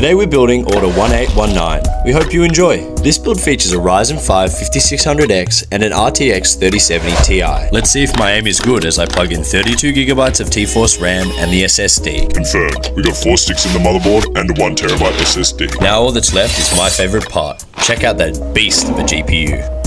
Today we're building Order 1819. We hope you enjoy. This build features a Ryzen 5 5600X and an RTX 3070 Ti. Let's see if my aim is good as I plug in 32GB of T-Force RAM and the SSD. Confirmed. We got four sticks in the motherboard and a 1TB SSD. Now all that's left is my favorite part. Check out that beast of a GPU.